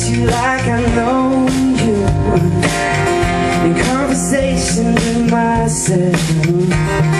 about you like I know you. In conversation with myself.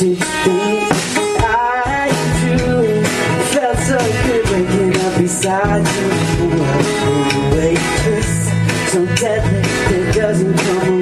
I do felt so good waking up beside you. So deadly, it doesn't come.